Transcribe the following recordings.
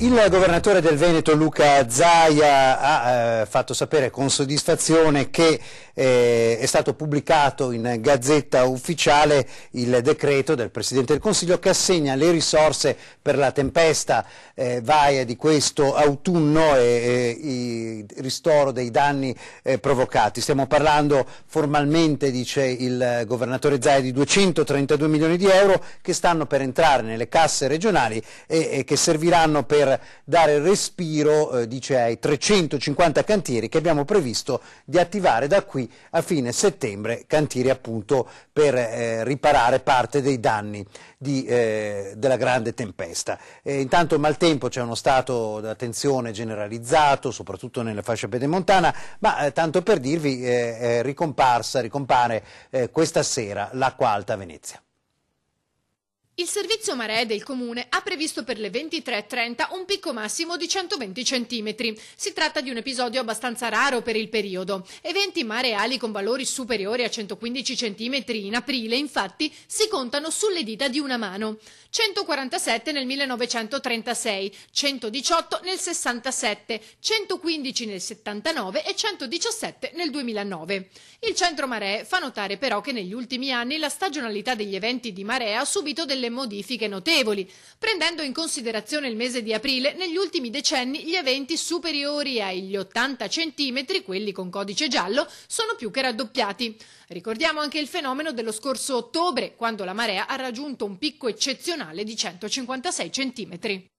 Il governatore del Veneto Luca Zaia ha eh, fatto sapere con soddisfazione che eh, è stato pubblicato in Gazzetta Ufficiale il decreto del Presidente del Consiglio che assegna le risorse per la tempesta eh, Vaia di questo autunno e, il ristoro dei danni eh, provocati. Stiamo parlando formalmente, dice il governatore Zaia, di 232 milioni di euro che stanno per entrare nelle casse regionali e, e che serviranno per dare respiro, eh, dice, ai 350 cantieri che abbiamo previsto di attivare da qui a fine settembre, cantieri appunto per eh, riparare parte dei danni di, eh, della grande tempesta. intanto il maltempo c'è uno stato d'attenzione generalizzato, soprattutto nella fascia pedemontana, ma eh, tanto per dirvi è ricomparsa, ricompare eh, questa sera l'acqua alta a Venezia. Il servizio maree del comune ha previsto per le 23.30 un picco massimo di 120 cm. Si tratta di un episodio abbastanza raro per il periodo. Eventi mareali con valori superiori a 115 cm in aprile, infatti, si contano sulle dita di una mano. 147 nel 1936, 118 nel 67, 115 nel 79 e 117 nel 2009. Il centro maree fa notare però che negli ultimi anni la stagionalità degli eventi di marea ha subito delle delle modifiche notevoli. Prendendo in considerazione il mese di aprile, negli ultimi decenni gli eventi superiori agli 80 cm, quelli con codice giallo, sono più che raddoppiati. Ricordiamo anche il fenomeno dello scorso ottobre, quando la marea ha raggiunto un picco eccezionale di 156 cm.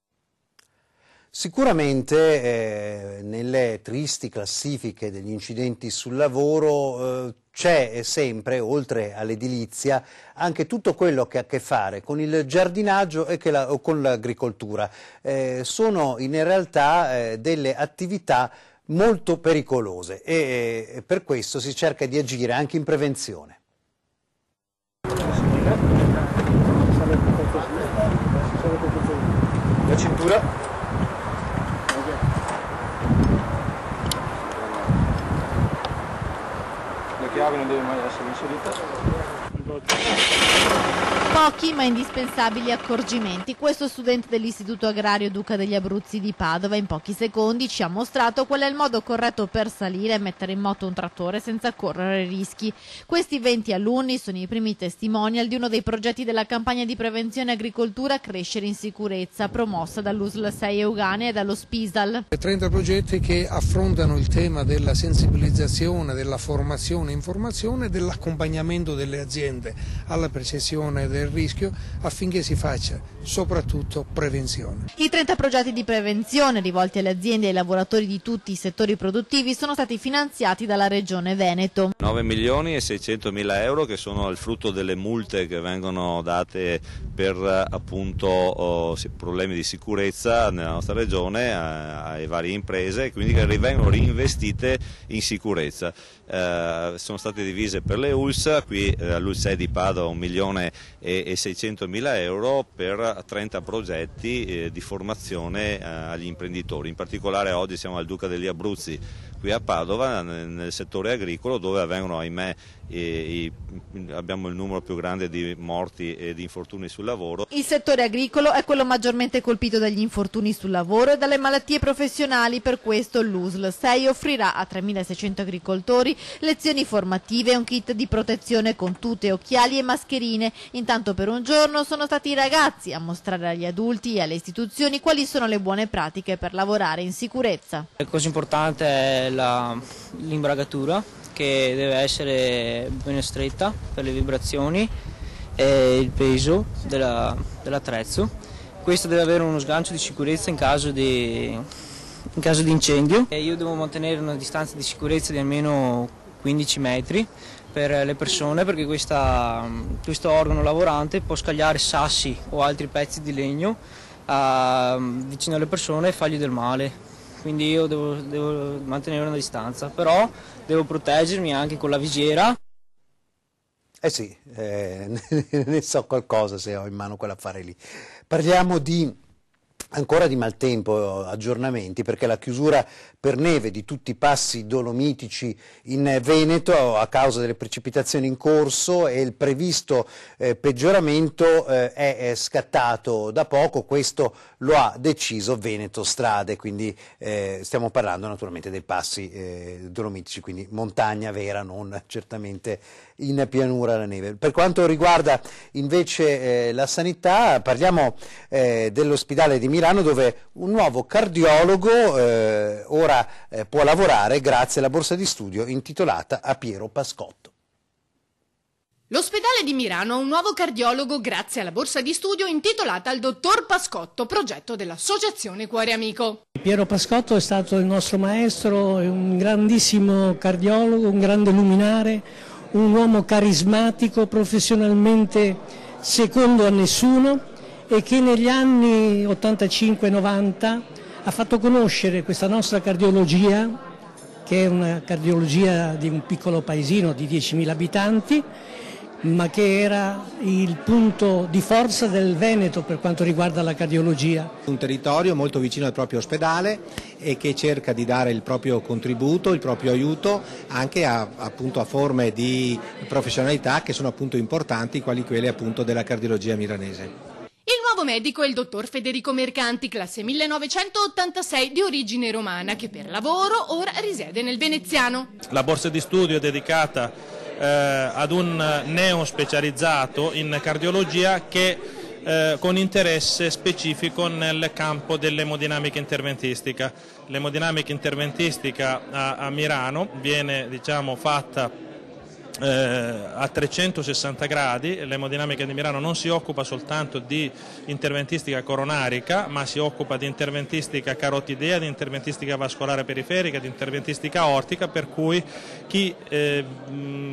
Sicuramente eh, nelle tristi classifiche degli incidenti sul lavoro eh, c'è sempre, oltre all'edilizia, anche tutto quello che ha a che fare con il giardinaggio e la, con l'agricoltura. Eh, sono in realtà eh, delle attività molto pericolose e eh, per questo si cerca di agire anche in prevenzione. La cintura chiave non deve mai essere inserita. Pochi ma indispensabili accorgimenti. Questo studente dell'Istituto Agrario Duca degli Abruzzi di Padova in pochi secondi ci ha mostrato qual è il modo corretto per salire e mettere in moto un trattore senza correre rischi. Questi 20 alunni sono i primi testimonial di uno dei progetti della campagna di prevenzione agricoltura Crescere in sicurezza promossa dall'USL 6 Eugane e dallo SPISAL. 30 progetti che affrontano il tema della sensibilizzazione, della formazione informazione e dell'accompagnamento delle aziende alla precisione del rischio affinché si faccia soprattutto prevenzione. I 30 progetti di prevenzione rivolti alle aziende e ai lavoratori di tutti i settori produttivi sono stati finanziati dalla Regione Veneto. 9 milioni e 600 mila euro che sono il frutto delle multe che vengono date per appunto oh, problemi di sicurezza nella nostra regione alle varie imprese e quindi che vengono reinvestite in sicurezza. Eh, sono state divise per le ULS, qui eh, all'ULS 6 di Padova 1 milione e 600 mila euro per 30 progetti eh, di formazione eh, agli imprenditori, in particolare oggi siamo al Duca degli Abruzzi qui a Padova nel settore agricolo dove avvengono ahimè e, e abbiamo il numero più grande di morti e di infortuni sul lavoro. Il settore agricolo è quello maggiormente colpito dagli infortuni sul lavoro e dalle malattie professionali, per questo l'USL 6 offrirà a 3.600 agricoltori lezioni formative e un kit di protezione con tute, occhiali e mascherine. Intanto per un giorno sono stati i ragazzi a mostrare agli adulti e alle istituzioni quali sono le buone pratiche per lavorare in sicurezza. La cosa importante è l'imbragatura che deve essere bene stretta per le vibrazioni e il peso dell'attrezzo. Dell Questo deve avere uno sgancio di sicurezza in caso di, in caso di incendio. E io devo mantenere una distanza di sicurezza di almeno 15 metri per le persone perché questa, questo organo lavorante può scagliare sassi o altri pezzi di legno uh, vicino alle persone e fargli del male quindi io devo, devo mantenere una distanza, però devo proteggermi anche con la visiera. Eh sì, eh, ne so qualcosa se ho in mano quell'affare lì. Parliamo di ancora di maltempo aggiornamenti perché la chiusura per neve di tutti i passi dolomitici in Veneto a causa delle precipitazioni in corso e il previsto eh, peggioramento eh, è, scattato da poco, questo lo ha deciso Veneto Strade, quindi eh, stiamo parlando naturalmente dei passi eh, dolomitici, quindi montagna vera, non certamente in pianura la neve. Per quanto riguarda invece eh, la sanità, parliamo eh, dell'ospedale di Milano dove un nuovo cardiologo ora ora eh, può lavorare grazie alla borsa di studio intitolata a Piero Pascotto. L'ospedale di Milano ha un nuovo cardiologo grazie alla borsa di studio intitolata al dottor Pascotto, progetto dell'Associazione Cuore Amico. Piero Pascotto è stato il nostro maestro, è un grandissimo cardiologo, un grande luminare, un uomo carismatico, professionalmente secondo a nessuno e che negli anni 85-90 ha fatto conoscere questa nostra cardiologia, che è una cardiologia di un piccolo paesino di 10.000 abitanti, ma che era il punto di forza del Veneto per quanto riguarda la cardiologia. Un territorio molto vicino al proprio ospedale e che cerca di dare il proprio contributo, il proprio aiuto anche a, appunto, a forme di professionalità che sono appunto importanti, quali quelle appunto della cardiologia milanese. Medico è il dottor Federico Mercanti, classe 1986 di origine romana, che per lavoro ora risiede nel veneziano. La borsa di studio è dedicata eh, ad un neo specializzato in cardiologia che eh, con interesse specifico nel campo dell'emodinamica interventistica. L'emodinamica interventistica a, a Milano viene diciamo, fatta eh, a 360 gradi, l'emodinamica di Milano non si occupa soltanto di interventistica coronarica, ma si occupa di interventistica carotidea, di interventistica vascolare periferica, di interventistica ortica, per cui chi eh,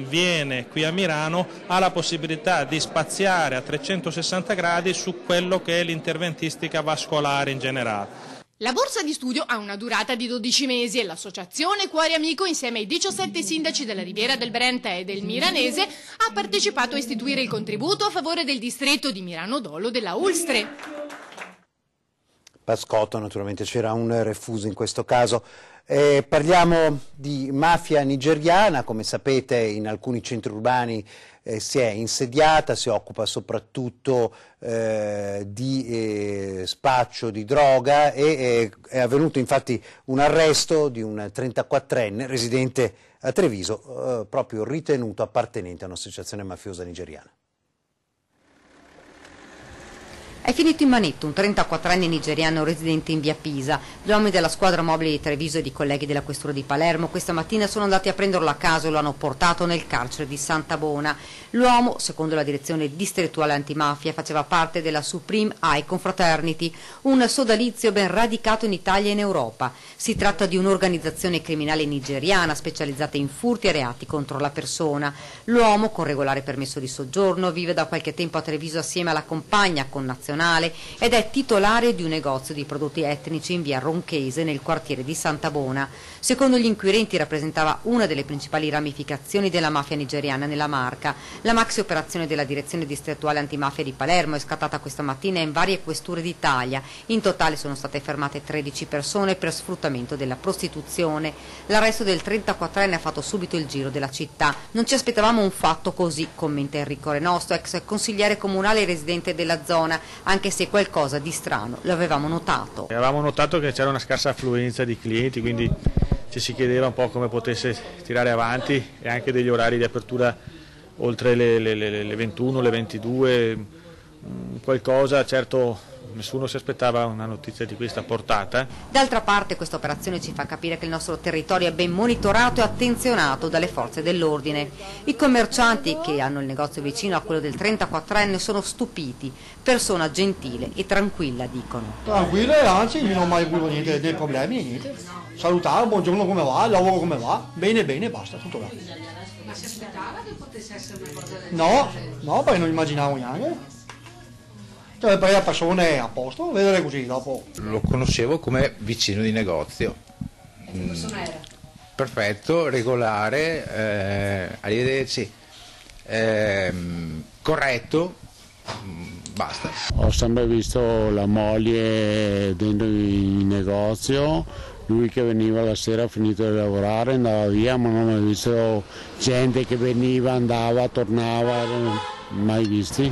viene qui a Milano ha la possibilità di spaziare a 360 gradi su quello che è l'interventistica vascolare in generale. La borsa di studio ha una durata di 12 mesi e l'associazione Cuore Amico insieme ai 17 sindaci della Riviera del Brenta e del Milanese ha partecipato a istituire il contributo a favore del distretto di Milano Dolo della Ulstre. Pascotto, naturalmente c'era un refuso in questo caso. Eh, parliamo di mafia nigeriana, come sapete in alcuni centri urbani eh, si è insediata, si occupa soprattutto eh, di eh, spaccio di droga e eh, è avvenuto infatti un arresto di un 34enne residente a Treviso, eh, proprio ritenuto appartenente a un'associazione mafiosa nigeriana. È finito in manetto un 34enne nigeriano residente in via Pisa. Gli uomini della squadra mobile di Treviso e di colleghi della questura di Palermo questa mattina sono andati a prenderlo a caso e lo hanno portato nel carcere di Santa Bona. L'uomo, secondo la direzione distrettuale antimafia, faceva parte della Supreme Icon Fraternity, un sodalizio ben radicato in Italia e in Europa. Si tratta di un'organizzazione criminale nigeriana specializzata in furti e reati contro la persona. L'uomo, con regolare permesso di soggiorno, vive da qualche tempo a Treviso assieme alla compagna connazionale nazionale ed è titolare di un negozio di prodotti etnici in via Ronchese nel quartiere di Santa Bona. Secondo gli inquirenti rappresentava una delle principali ramificazioni della mafia nigeriana nella Marca. La maxi operazione della direzione distrettuale antimafia di Palermo è scattata questa mattina in varie questure d'Italia. In totale sono state fermate 13 persone per sfruttamento della prostituzione. L'arresto del 34enne ha fatto subito il giro della città. Non ci aspettavamo un fatto così, commenta Enrico Renosto, ex consigliere comunale residente della zona anche se qualcosa di strano l'avevamo notato. Avevamo notato che c'era una scarsa affluenza di clienti, quindi ci si chiedeva un po' come potesse tirare avanti e anche degli orari di apertura oltre le, le, le, le 21, le 22, mm, qualcosa certo nessuno si aspettava una notizia di questa portata. D'altra parte questa operazione ci fa capire che il nostro territorio è ben monitorato e attenzionato dalle forze dell'ordine. I commercianti che hanno il negozio vicino a quello del 34enne sono stupiti, persona gentile e tranquilla dicono. Tranquilla e anzi non ho mai avuto niente, dei problemi, niente. Salutare, buongiorno come va, lavoro come va, bene bene, basta, tutto là. Ma si aspettava che potesse essere una cosa del No, no, perché non immaginavo neanche. Cioè, per la persona è a posto, vedere così dopo. Lo conoscevo come vicino di negozio. Che persona era? Perfetto, regolare, eh, arrivederci, eh, corretto, basta. Ho sempre visto la moglie dentro il negozio, lui che veniva la sera finito di lavorare andava via, ma non ho mai visto gente che veniva, andava, tornava, mai visti.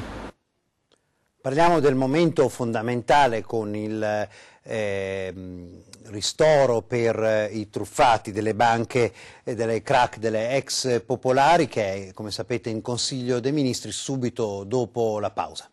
Parliamo del momento fondamentale con il eh, ristoro per eh, i truffati delle banche e delle crack delle ex popolari che è, come sapete, in Consiglio dei Ministri subito dopo la pausa.